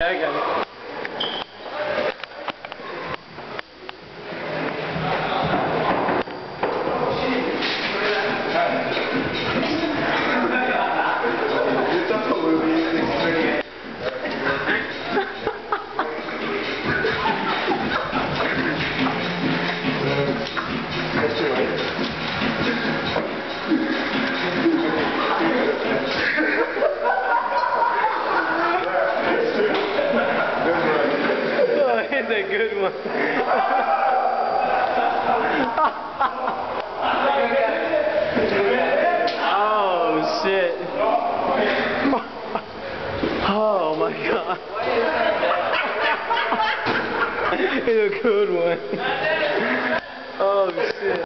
Gel gel. Good one. oh shit. Oh my god. it's a good one. Oh,